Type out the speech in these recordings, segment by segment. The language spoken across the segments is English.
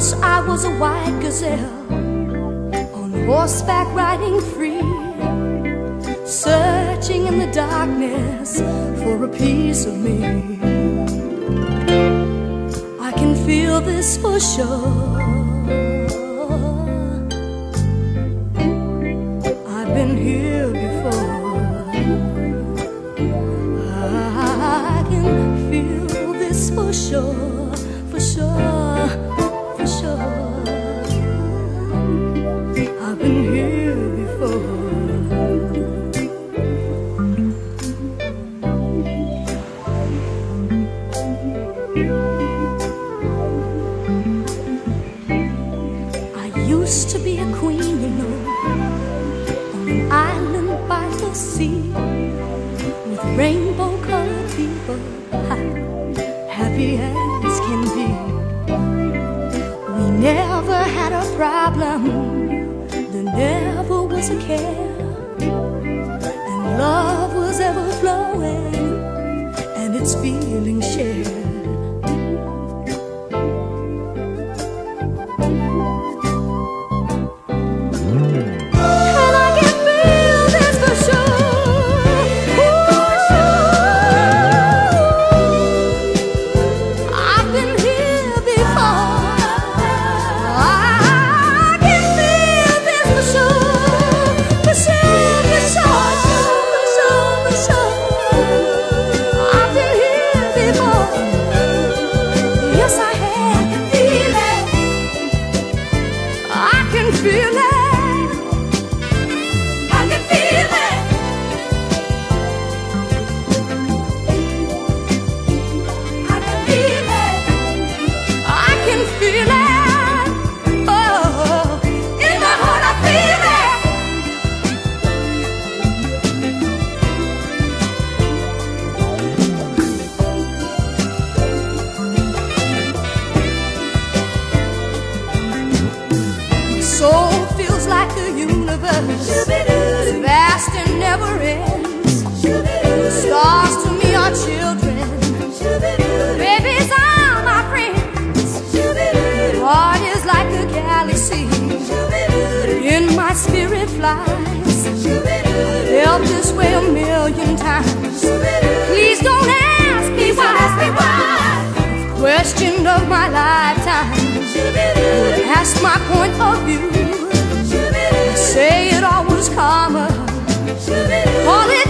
Once I was a white gazelle on horseback riding free, searching in the darkness for a piece of me. I can feel this for sure. its feelings shared. question of my lifetime. Would ask my point of view. Say it all was karma. Call it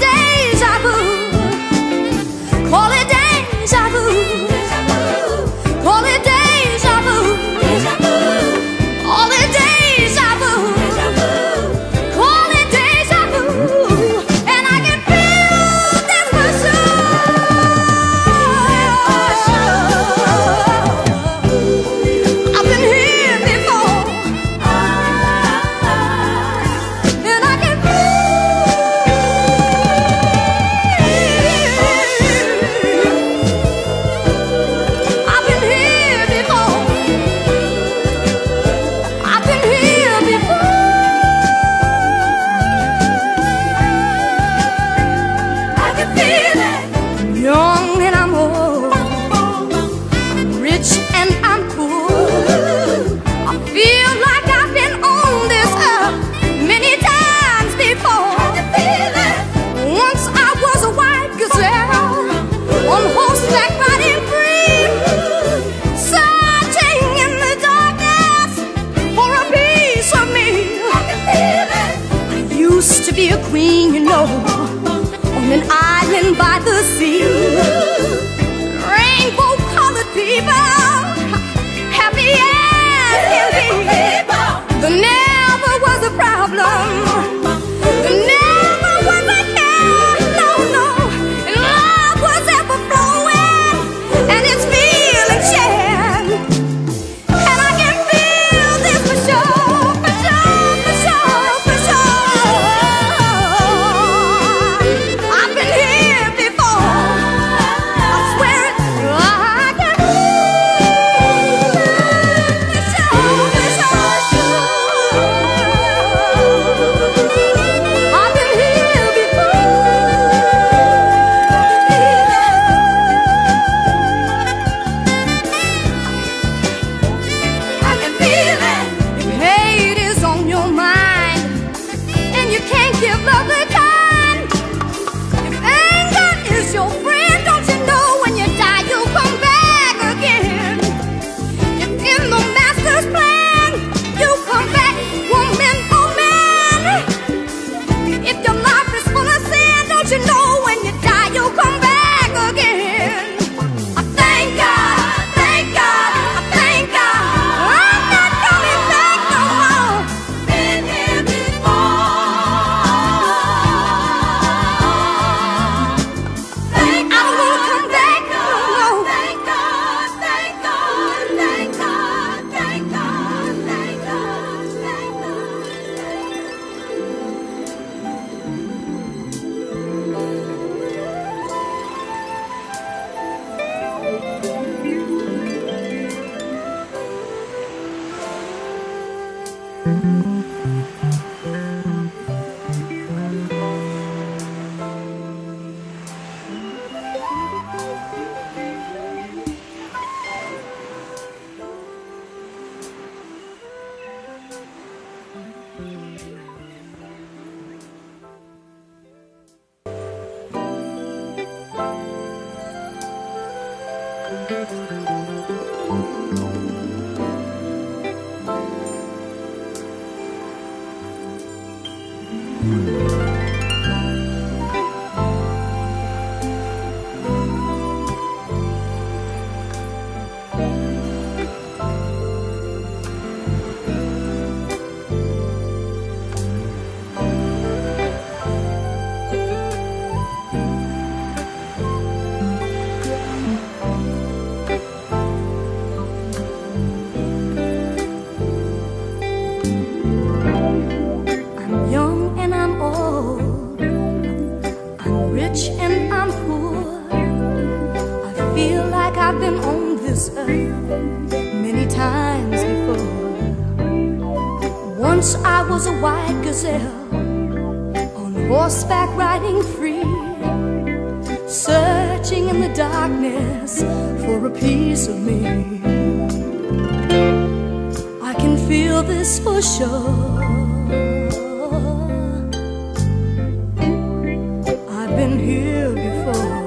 be a queen, you know, on an island by the sea. Rainbow colored people, happy as can be. There never was a problem. I'm was a white gazelle on horseback riding free, searching in the darkness for a piece of me. I can feel this for sure. I've been here before.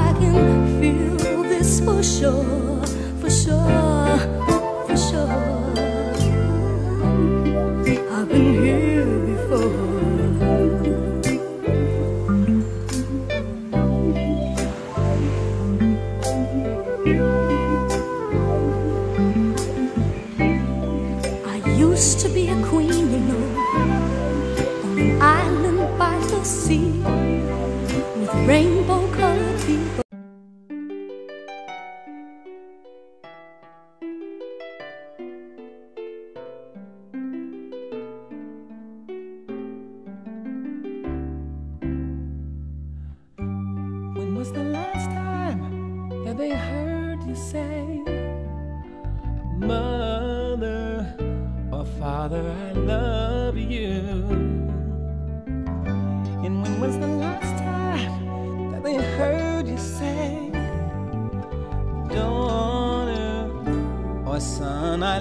I can feel this for sure, for sure,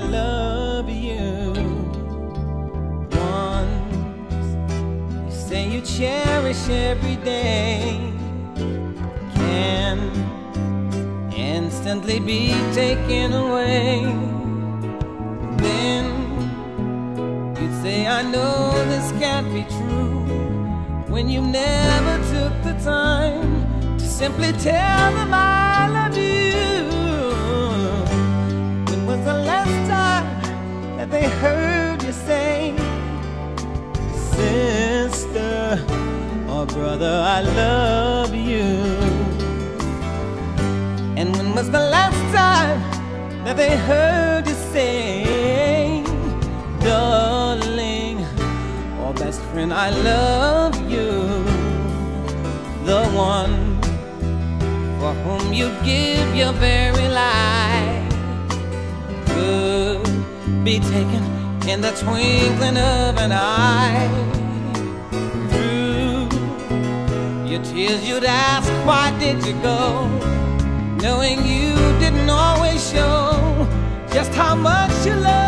love you once. You say you cherish every day. Can instantly be taken away. Then you'd say, I know this can't be true. When you never took the time to simply tell them I love you. When was the last they heard you say, Sister or brother, I love you. And when was the last time that they heard you say, Darling or best friend, I love you? The one for whom you give your very life. be taken in the twinkling of an eye. Through your tears, you'd ask, Why did you go? Knowing you didn't always show just how much you love.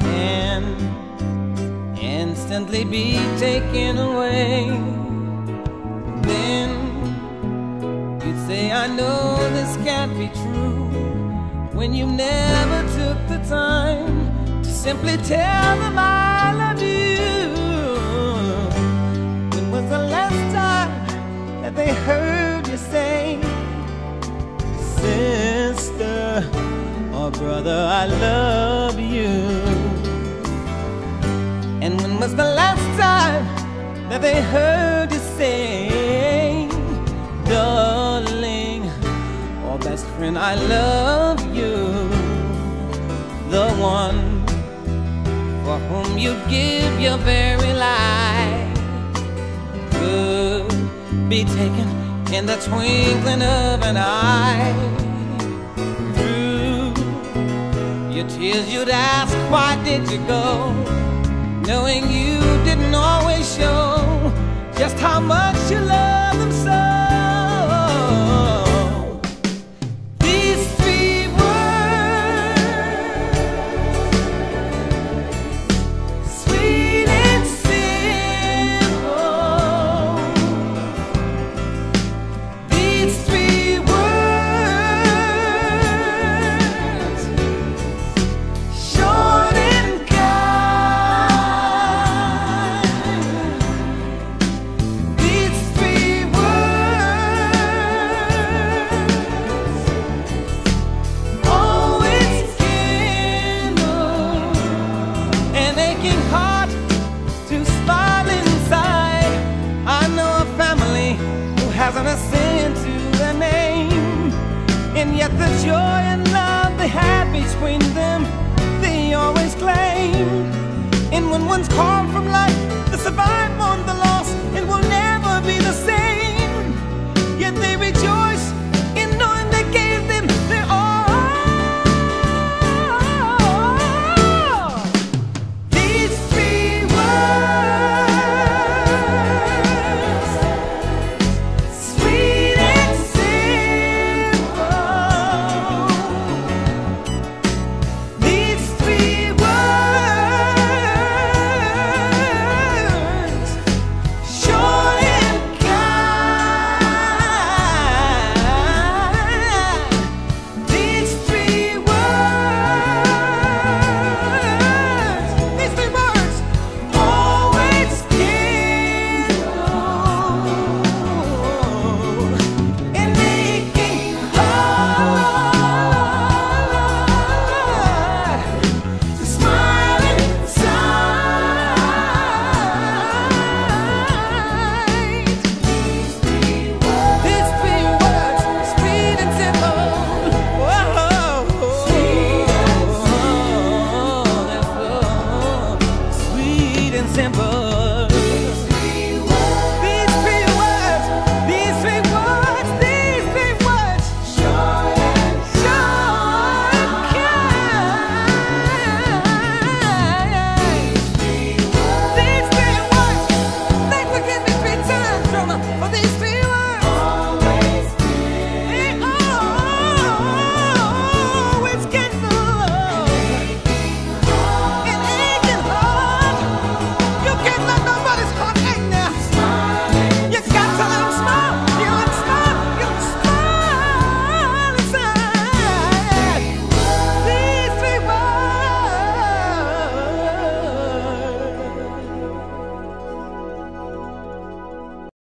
can instantly be taken away. Then you'd say, I know this can't be true when you never took the time to simply tell them I love you. When was the last time that they heard you say, Sister? Brother, I love you. And when was the last time that they heard you sing, darling? Oh, best friend, I love you. The one for whom you give your very life could be taken in the twinkling of an eye. Your tears, you'd ask, Why did you go? Knowing you didn't always show just how much you love them so. aching heart to smile inside. I know a family who hasn't a sin to their name, and yet the joy and love they had between them, they always claim. And when one's called from life, the survive on the